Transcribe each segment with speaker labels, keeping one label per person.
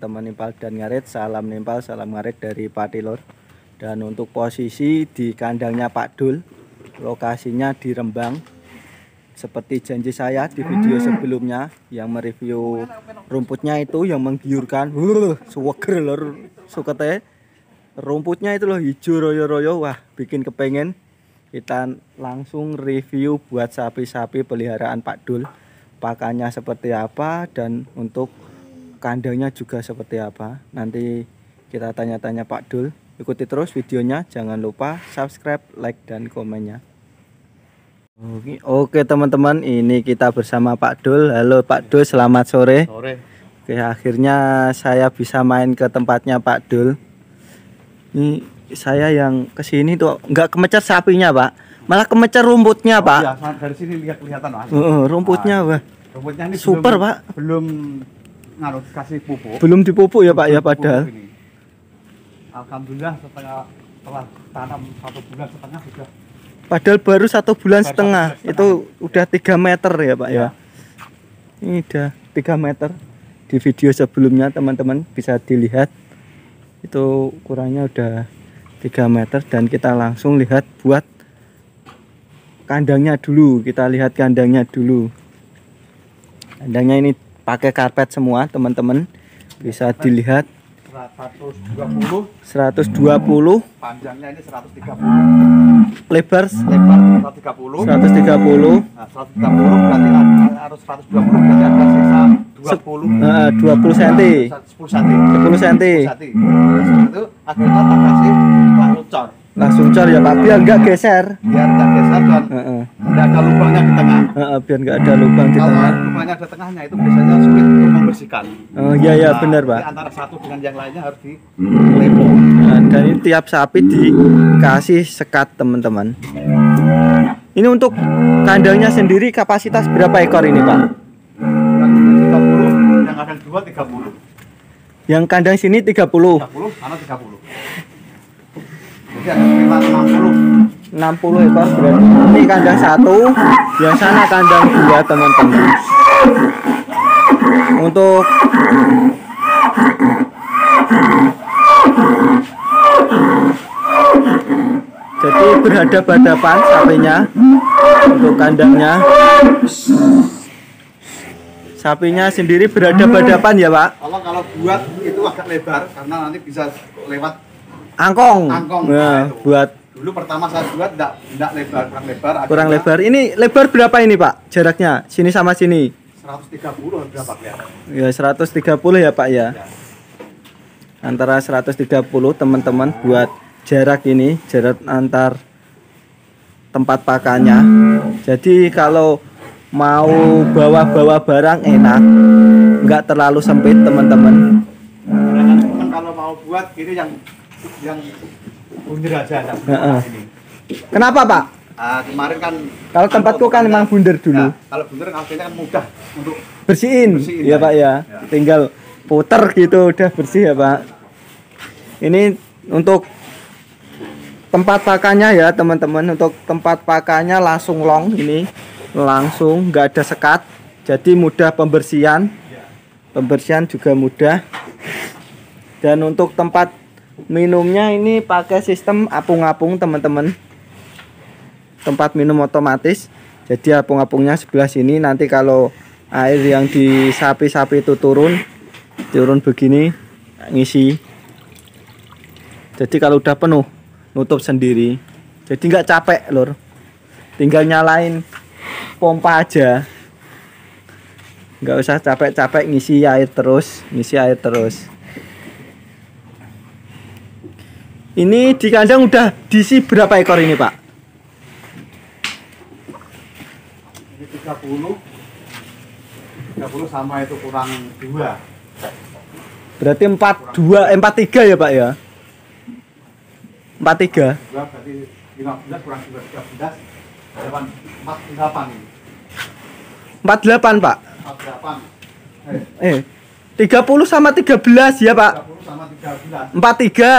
Speaker 1: teman-teman nimpal dan ngarit salam nimpal salam ngarit dari Patilor dan untuk posisi di kandangnya Pak Dul lokasinya di Rembang. Seperti janji saya di video sebelumnya yang mereview rumputnya itu yang menggiurkan uh, suweger lor sukete. Rumputnya itu loh hijau royo-royo wah bikin kepengen. Kita langsung review buat sapi-sapi peliharaan Pak Dul. Pakannya seperti apa dan untuk kandangnya juga seperti apa. Nanti kita tanya-tanya Pak Dul. Ikuti terus videonya. Jangan lupa subscribe like dan komennya. Oke, oke teman-teman. Ini kita bersama Pak Dul. Halo Pak Dul. Selamat sore.
Speaker 2: Sore.
Speaker 1: Oke akhirnya saya bisa main ke tempatnya Pak Dul. Ini saya yang ke sini tuh nggak kemecer sapinya Pak. Malah kemecer rumputnya
Speaker 2: oh,
Speaker 1: Pak.
Speaker 2: iya, dari sini lihat kelihatan
Speaker 1: Uh, rumputnya
Speaker 2: Ah,
Speaker 1: wah
Speaker 2: rumputnya ini
Speaker 1: Super,
Speaker 2: belum,
Speaker 1: Pak.
Speaker 2: belum ngaruh kasih pupuk.
Speaker 1: Belum dipupuk ya Pak ya padahal.
Speaker 2: ini. alhamdulillah setelah setelah tanam satu bulan setengah sudah.
Speaker 1: Padahal baru satu bulan
Speaker 2: Baru satu
Speaker 1: setengah.
Speaker 2: setengah.
Speaker 1: itu udah tiga meter ya Pak ya?
Speaker 2: Ya.
Speaker 1: ini udah tiga meter. Di video sebelumnya teman-teman bisa dilihat. Itu ukurannya udah 3 meter dan kita langsung lihat buat kandangnya dulu. Kita lihat kandangnya dulu. Kandangnya ini pakai karpet semua teman-teman. Bisa dilihat.
Speaker 2: 120
Speaker 1: 120
Speaker 2: panjangnya ini 130
Speaker 1: lebar
Speaker 2: lebar 130
Speaker 1: 130
Speaker 2: nah 130 berarti ada- harus 120 berarti ada sisa 20
Speaker 1: eh, 20 cm
Speaker 2: 10 cm
Speaker 1: 10 cm
Speaker 2: itu akhirnya tak kasih langsung cor
Speaker 1: langsung cor ya Pak. Biar nggak geser.
Speaker 2: Biar tak geser dan
Speaker 1: Heeh.
Speaker 2: tidak ada lubangnya di tengah.
Speaker 1: Heeh, biar nggak ada lubang di
Speaker 2: kalau
Speaker 1: tengah.
Speaker 2: lubangnya ada tengahnya itu biasanya sulit untuk membersihkan.
Speaker 1: Oh iya iya
Speaker 2: Nah,
Speaker 1: benar Pak.
Speaker 2: antara satu dengan yang lainnya harus di lepo
Speaker 1: Nah, dan ini tiap sapi dikasih sekat teman-teman. Ini untuk kandangnya sendiri kapasitas berapa ekor ini Pak?
Speaker 2: Yang ini 30 yang ada dua 30
Speaker 1: yang kandang sini 30
Speaker 2: 30 mana 30 jadi ada sekitar 60
Speaker 1: 60 ekor berarti. Ini kandang satu. Yang sana kandang dua teman-teman. Untuk jadi berhadap-hadapan sapinya. Untuk kandangnya. Sapinya sendiri berhadap-hadapan ya pak?
Speaker 2: Kalau kalau buat itu agak lebar karena nanti bisa lewat
Speaker 1: angkong,
Speaker 2: Angkong,
Speaker 1: Nah,
Speaker 2: nah, itu.
Speaker 1: buat
Speaker 2: dulu pertama saya buat enggak enggak lebar kurang lebar
Speaker 1: kurang lebar ini lebar berapa ini pak jaraknya sini sama sini
Speaker 2: 130 berapa kelihatan
Speaker 1: Ya 130 ya Pak ya.
Speaker 2: Ya.
Speaker 1: Antara 130 teman-teman buat jarak ini, jarak antar tempat pakannya. Jadi kalau mau bawa-bawa barang enak, nggak terlalu sempit teman-teman.
Speaker 2: Kalau mau buat ini yang yang bunder aja yang
Speaker 1: Heeh.
Speaker 2: ini
Speaker 1: Kenapa Pak?
Speaker 2: Ah, kemarin kan
Speaker 1: Kalau tempatku kan memang bunder dulu.
Speaker 2: Ya, kalau bunder akhirnya kan mudah untuk
Speaker 1: Bersihin,
Speaker 2: Bersihin,
Speaker 1: ya
Speaker 2: ya.
Speaker 1: Pak ya.
Speaker 2: Ya.
Speaker 1: Tinggal puter gitu udah bersih ya Pak. Ini untuk tempat pakannya ya teman-teman. Untuk tempat pakannya langsung long ini, langsung nggak ada sekat. Jadi mudah pembersihan. Pembersihan juga mudah. Dan untuk tempat minumnya ini pakai sistem apung-apung teman-teman. Tempat minum otomatis. Jadi apung-apungnya sebelah sini nanti kalau air yang di sapi-sapi itu turun turun begini ngisi. Jadi kalau udah penuh nutup sendiri. Jadi nggak capek lur. Tinggal nyalain pompa aja. Nggak usah capek-capek ngisi air terus, ngisi air terus. Ini di kandang udah diisi berapa ekor ini pak?
Speaker 2: ini 30 30 sama itu kurang dua
Speaker 1: Berarti 42 eh, 43 ya Pak ya? 43.
Speaker 2: dua berarti 15 kurang dua 13 delapan empat delapan ini
Speaker 1: 48 Pak.
Speaker 2: empat delapan eh
Speaker 1: Eh 30 sama 13 ya Pak.
Speaker 2: 30 sama 13
Speaker 1: 43.
Speaker 2: empat tiga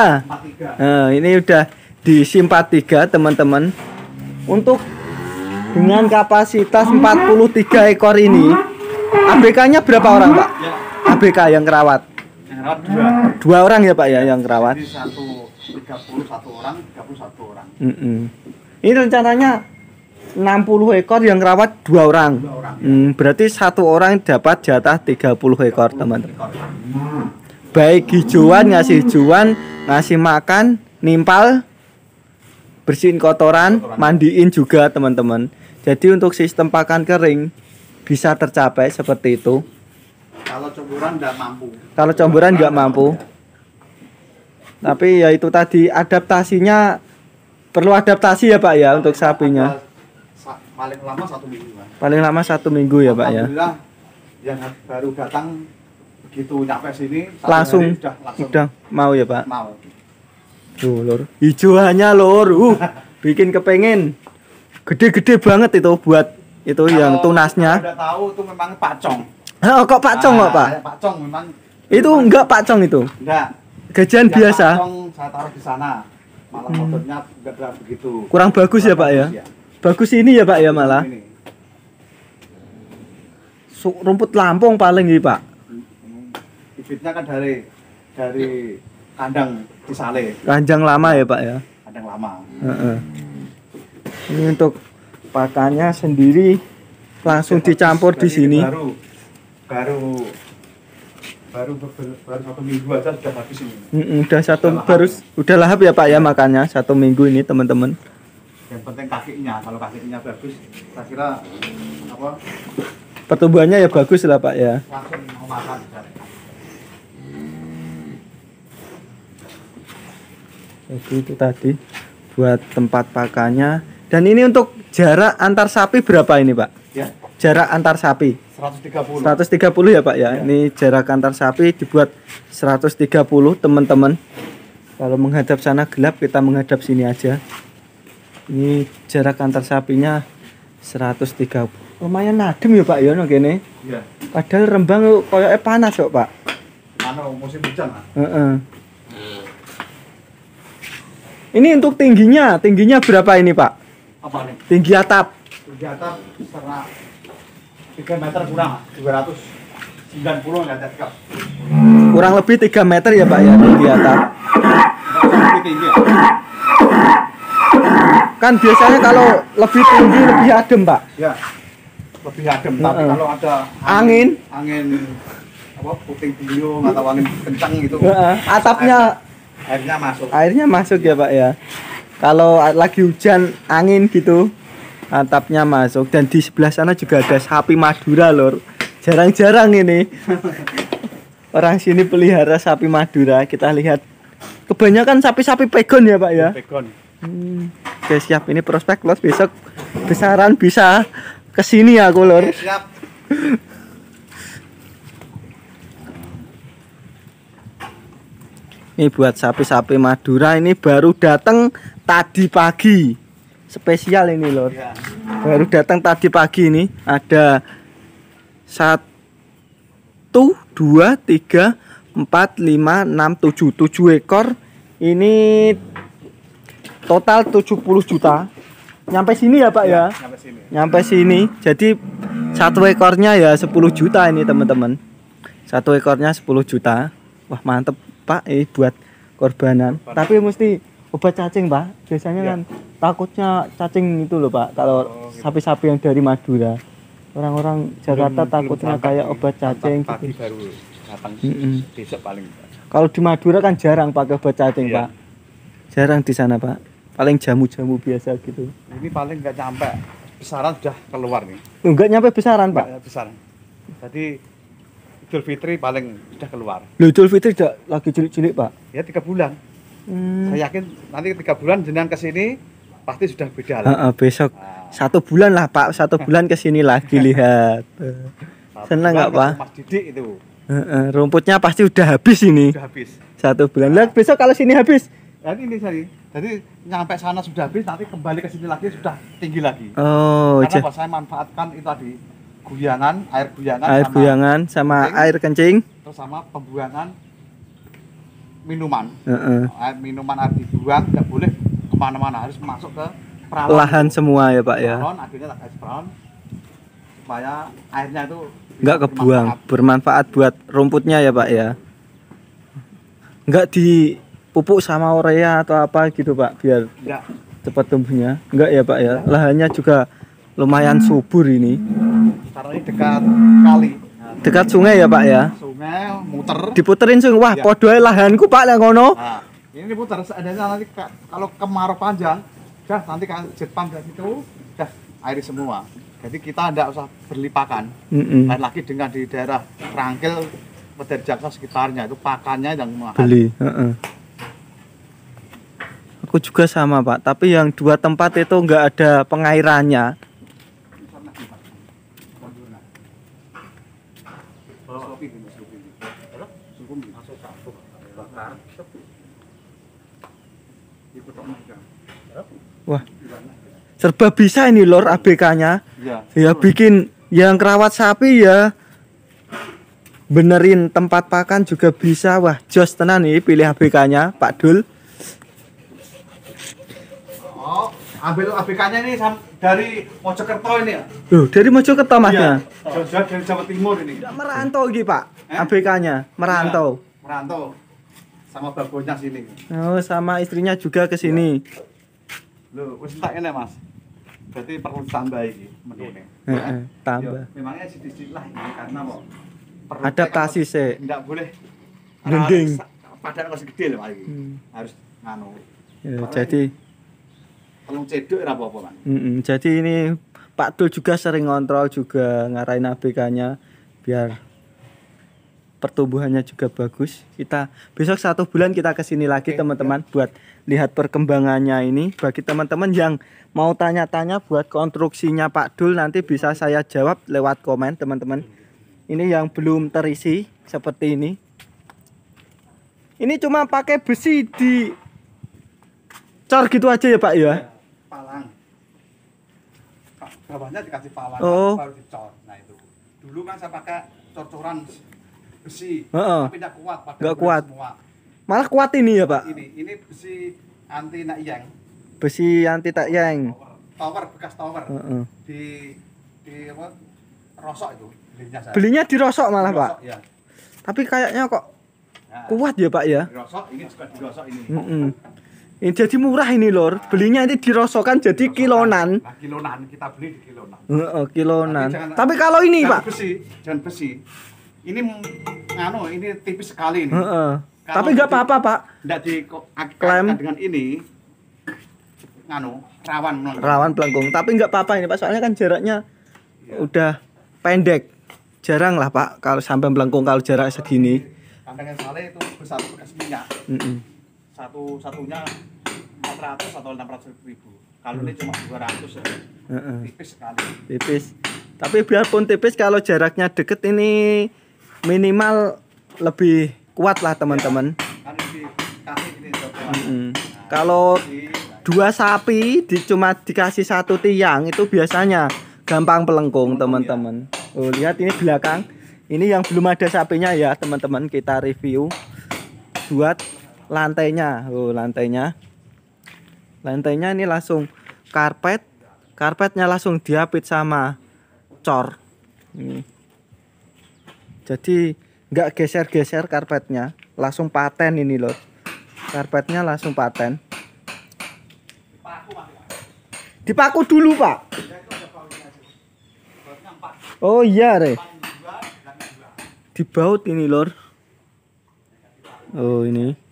Speaker 1: Nah, ini udah diisi 43 teman-teman. Untuk dengan kapasitas 43 ekor ini ABK-nya berapa orang Pak?
Speaker 2: ya
Speaker 1: ABK yang kerawat.
Speaker 2: Yang rawat dua.
Speaker 1: Dua orang ya Pak ya yang kerawat.
Speaker 2: Jadi satu tiga puluh satu orang, tiga puluh satu orang.
Speaker 1: Mm-mm. Ini rencananya 60 ekor yang kerawat dua orang.
Speaker 2: Dua orang.
Speaker 1: Hmm, berarti satu orang dapat jatah 30 ekor teman-teman.
Speaker 2: Ekor.
Speaker 1: Baik hijauan ngasih hijauan, ngasih makan, nimpal, bersihin kotoran,
Speaker 2: Kotoran.
Speaker 1: mandiin juga teman-teman. Jadi untuk sistem pakan kering bisa tercapai seperti itu.
Speaker 2: Kalau campuran nggak mampu.
Speaker 1: Kalau campuran nggak mampu. Tapi ya itu tadi adaptasinya perlu adaptasi ya Pak ya untuk sapinya.
Speaker 2: Paling lama satu minggu. Pak.
Speaker 1: Paling lama satu minggu ya Pak ya.
Speaker 2: Alhamdulillah yang baru datang begitu nyampe sini
Speaker 1: Langsung
Speaker 2: sudah langsung
Speaker 1: Udah mau ya Pak.
Speaker 2: mau.
Speaker 1: Tuh lor. Hijauannya lor. Uh, bikin kepengen. Gede-gede banget itu buat itu yang
Speaker 2: Kalau
Speaker 1: tunasnya.
Speaker 2: Udah tahu itu memang pacong.
Speaker 1: Oh, kok pacong kok
Speaker 2: Ah,
Speaker 1: Pak?
Speaker 2: kayak Pacong memang.
Speaker 1: Itu enggak pacong itu.
Speaker 2: Enggak.
Speaker 1: Gajian
Speaker 2: Yang
Speaker 1: biasa.
Speaker 2: Pacong saya taruh di sana. Malah
Speaker 1: Hmm.
Speaker 2: motornya enggak begitu.
Speaker 1: Kurang bagus ya Pak ya. Bagus ini ya Pak ya malah. Su- Rumput Lampung paling ini Pak.
Speaker 2: Hmm. Bibitnya kan dari dari kandang di Sale,
Speaker 1: Kanjang lama ya Pak ya.
Speaker 2: kandang lama.
Speaker 1: Heeh. Ini untuk pakannya sendiri langsung
Speaker 2: Habis
Speaker 1: dicampur di sini.
Speaker 2: Baru baru baru baru, satu minggu aja sudah habis ini.
Speaker 1: Mm-mm, udah satu
Speaker 2: Udah lahap
Speaker 1: baru udah lahap ya Pak ya makannya satu minggu ini teman-teman.
Speaker 2: Yang penting kakinya, kalau kakinya bagus, saya kira apa
Speaker 1: Pertumbuhannya ya bagus lah Pak ya.
Speaker 2: langsung mau makan.
Speaker 1: Jadi itu tadi buat tempat pakannya. Dan ini untuk jarak antar sapi berapa ini Pak?
Speaker 2: Ya,
Speaker 1: Jarak antar sapi
Speaker 2: 130.
Speaker 1: 130 ya Pak ya.
Speaker 2: Ya.
Speaker 1: Ini jarak antar sapi dibuat 130 teman-teman. Kalau menghadap sana gelap kita menghadap sini aja. Ini jarak antar sapinya 130. Lumayan adem ya Pak ya no kene.
Speaker 2: Iya.
Speaker 1: Padahal Rembang koyoke panas kok Pak.
Speaker 2: Anu musim hujan lah.
Speaker 1: Heeh. Ini untuk tingginya, tingginya berapa ini Pak?
Speaker 2: Apa nih?
Speaker 1: Tinggi atap.
Speaker 2: Di atas setengah 3 meter kurang, 290 nggak ada kap.
Speaker 1: Kurang lebih 3 meter ya Pak ya tinggi atap.
Speaker 2: Nggak lebih tinggi ya.
Speaker 1: Kan biasanya kalau lebih tinggi lebih adem Pak.
Speaker 2: Ya, lebih adem. Tapi kalau ada
Speaker 1: Angin.
Speaker 2: angin apa puting beliung atau angin kencang gitu,
Speaker 1: Heeh, atapnya
Speaker 2: airnya, airnya masuk.
Speaker 1: airnya masuk ya Pak ya. Kalau lagi hujan angin gitu atapnya masuk dan di sebelah sana juga ada sapi Madura lor. Jarang-jarang ini. Orang sini pelihara sapi Madura. Kita lihat kebanyakan sapi-sapi pegon ya Pak ya.
Speaker 2: Pegon.
Speaker 1: Hmm. Oke siap ini prospek los besok besaran bisa ke sini aku lor.
Speaker 2: Oke, siap.
Speaker 1: Ini buat sapi-sapi Madura ini baru datang tadi pagi. Spesial ini lor.
Speaker 2: Ya.
Speaker 1: Baru datang tadi pagi ini ada satu, dua, tiga, empat, lima, enam, tujuh, tujuh ekor. Ini total 70 juta. Nyampe sini ya Pak ya?
Speaker 2: Sampai sini.
Speaker 1: Nyampe sini. Jadi satu ekornya ya 10 juta ini teman-teman. Satu ekornya 10 juta. Wah mantep Pak ini buat korbanan. Tapi mesti obat cacing Pak. Biasanya
Speaker 2: Ya.
Speaker 1: kan takutnya cacing itu loh Pak. Kalau
Speaker 2: Oh, gitu.
Speaker 1: sapi-sapi yang dari Madura. Orang-orang Jakarta
Speaker 2: Belum-
Speaker 1: takutnya
Speaker 2: belum
Speaker 1: kayak obat cacing
Speaker 2: Pagi
Speaker 1: gitu.
Speaker 2: baru datang
Speaker 1: Mm-mm.
Speaker 2: besok paling.
Speaker 1: Kalau di Madura kan jarang pakai obat cacing
Speaker 2: Iya.
Speaker 1: Pak. Jarang di sana Pak. Paling jamu-jamu biasa gitu.
Speaker 2: Ini paling nggak nyampe besaran sudah keluar nih.
Speaker 1: Enggak nyampe besaran Pak.
Speaker 2: Nggak besar. Jadi Idul Fitri paling sudah keluar.
Speaker 1: Loh, Idul Fitri tidak lagi cilik-cilik Pak.
Speaker 2: Ya tiga bulan.
Speaker 1: Hmm.
Speaker 2: Saya yakin nanti tiga bulan jenengan ke sini pasti sudah beda lah.
Speaker 1: Heeh, besok
Speaker 2: Nah,
Speaker 1: satu bulan lah Pak, satu bulan ke sini lagi lihat.
Speaker 2: bulan
Speaker 1: nggak, Pak?
Speaker 2: Mas Didik itu
Speaker 1: Heeh, rumputnya pasti udah habis ini
Speaker 2: sudah habis.
Speaker 1: satu bulan. Lah besok kalau sini habis.
Speaker 2: Dan ini tadi, jadi nyampe sana sudah habis, nanti kembali ke sini lagi sudah tinggi lagi.
Speaker 1: Oh,
Speaker 2: Karena? Saya manfaatkan itu tadi guyangan, air guyangan,
Speaker 1: air
Speaker 2: sama,
Speaker 1: guyangan sama
Speaker 2: kencing.
Speaker 1: air kencing.
Speaker 2: terus sama pembuangan minuman.
Speaker 1: Heeh.
Speaker 2: Air minuman air dibuang nggak boleh ke mana-mana, harus masuk ke perawan.
Speaker 1: Lahan
Speaker 2: itu.
Speaker 1: semua ya Pak ya.
Speaker 2: Peron, akhirnya tak kasih peron supaya airnya itu
Speaker 1: nggak kebuang bermanfaat buat rumputnya ya pak ya nggak dipupuk sama urea atau apa gitu pak biar
Speaker 2: Enggak.
Speaker 1: cepat tumbuhnya nggak ya pak ya lahannya juga lumayan subur ini
Speaker 2: Karena ini dekat kali.
Speaker 1: Dekat sungai ya pak ya
Speaker 2: sungai muter.
Speaker 1: diputerin sung wah
Speaker 2: Iya.
Speaker 1: podoe lahanku pak lah ngono
Speaker 2: Nah, ini diputer seandainya nanti ka- kalau kemarau panjang, dah nanti kan jet pump dari situ, dah air semua. Jadi kita tidak usah berlipakan.
Speaker 1: Mm-mm.
Speaker 2: Lain lagi dengan di daerah Rangkil, Medar Jaksa sekitarnya itu pakannya yang mahal.
Speaker 1: beli heeh. Aku juga sama pak. Tapi yang dua tempat itu nggak ada pengairannya. Wah serba bisa ini lor ABK nya
Speaker 2: Iya.
Speaker 1: ya bikin yang kerawat sapi ya. Benerin tempat pakan juga bisa. Wah jos tenan nih pilih ABK nya Pak Dul
Speaker 2: Oh, ambil ABK-nya ini dari Mojokerto ini ya?
Speaker 1: Loh, dari Mojokerto masnya
Speaker 2: Jauh-jauh dari Jawa Timur ini.
Speaker 1: merantau gitu Pak
Speaker 2: Eh?
Speaker 1: ABK nya merantau
Speaker 2: Iya, merantau. Sama babonya sini.
Speaker 1: oh sama istrinya juga ke sini
Speaker 2: Loh, wis tak ini Mas. Berarti perlu tambah ini menune.
Speaker 1: Heeh, tambah.
Speaker 2: Ya, memangnya sedikit lah ini karena mau perlu
Speaker 1: adaptasi sih
Speaker 2: Enggak boleh
Speaker 1: Gending.
Speaker 2: Padahal masih gede loh iki.
Speaker 1: Hmm.
Speaker 2: Harus nganu.
Speaker 1: Ya, jadi
Speaker 2: Telung ceduk ora apa-apa, Mas.
Speaker 1: mm-mm, jadi ini Pak Dul juga sering ngontrol juga ngarahin ABK nya biar pertumbuhannya juga bagus. Kita besok satu bulan kita ke sini lagi
Speaker 2: Oke,
Speaker 1: teman-teman buat lihat perkembangannya ini. Bagi teman-teman yang mau tanya-tanya buat konstruksinya Pak Dul nanti bisa saya jawab lewat komen teman-teman. Ini yang belum terisi seperti ini. Ini cuma pakai besi di cor gitu aja ya Pak ya
Speaker 2: Palang. Pak, Bawahnya dikasih palang
Speaker 1: Oh.
Speaker 2: baru dicor. Nah itu. Dulu kan saya pakai cor-coran besi.
Speaker 1: Heeh.
Speaker 2: Tapi tidak kuat, padahal
Speaker 1: Nggak kuat.
Speaker 2: Semua.
Speaker 1: malah kuat ini ya Pak
Speaker 2: Ini ini besi anti naiyang.
Speaker 1: besi anti tak yang
Speaker 2: Tower bekas tower.
Speaker 1: Heeh.
Speaker 2: Di di apa? Rosok itu belinya saya.
Speaker 1: belinya dirosok malah Pak
Speaker 2: Dirosok, Ya.
Speaker 1: tapi kayaknya kok
Speaker 2: Nah,
Speaker 1: kuat ya Pak ya
Speaker 2: dirosok ini juga dirosok ini.
Speaker 1: Mm-mm. Ini jadi murah ini lor. Belinya ini dirosokkan jadi kilonan.
Speaker 2: Nah, kilonan kita beli di kilonan.
Speaker 1: Heeh, kilonan.
Speaker 2: Tapi jangan-
Speaker 1: Tapi kalau ini
Speaker 2: Jangan
Speaker 1: Pak,
Speaker 2: besi, jangan besi. Ini nganu, ini tipis sekali ini.
Speaker 1: Heeh.
Speaker 2: Kalau
Speaker 1: Tapi nggak apa-apa Pak.
Speaker 2: Tidak di
Speaker 1: Klem.
Speaker 2: dengan ini nganu rawan non.
Speaker 1: Rawan pelengkung. Tapi nggak apa-apa ini Pak. Soalnya kan jaraknya
Speaker 2: Iya.
Speaker 1: udah pendek. Jarang lah Pak kalau sampai melengkung kalau jarak segini.
Speaker 2: Kandang yang salah itu besar bekas minyak.
Speaker 1: Mm-mm.
Speaker 2: Satu satunya 400 atau 600 ribu. Kalau ini cuma 200 ya. Tipis sekali.
Speaker 1: Tipis. Tapi biarpun tipis kalau jaraknya deket ini minimal lebih kuat lah teman-teman.
Speaker 2: Kan ini coba.
Speaker 1: Mm-mm. Kalau dua sapi di cuma dikasih satu tiang itu biasanya gampang pelengkung teman-teman. Oh lihat ini belakang. Ini yang belum ada sapinya ya teman-teman kita review buat lantainya. Oh lantainya. Lantainya ini langsung karpet. Karpetnya langsung diapit sama cor. Ini. Jadi nggak geser-geser karpetnya, langsung paten ini loh. Karpetnya langsung paten. Dipaku dulu, Pak. Oh iya, Re. Dibaut ini, Lor. Oh, ini.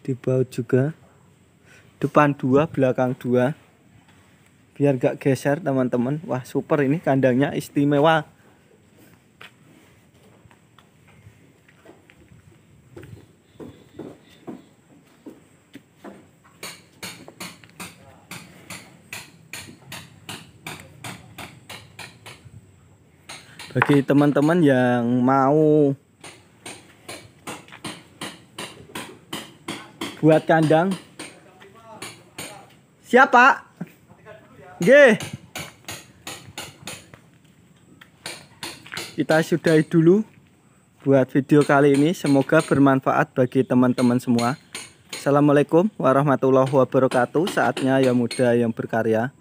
Speaker 1: Dibaut juga. Depan dua, belakang dua. Biar gak geser, teman-teman. Wah, super ini kandangnya istimewa. Bagi teman-teman yang mau buat kandang Siapa? G. Kita sudahi dulu buat video kali ini. Semoga bermanfaat bagi teman-teman semua. Assalamualaikum warahmatullahi wabarakatuh. Saatnya yang muda yang berkarya.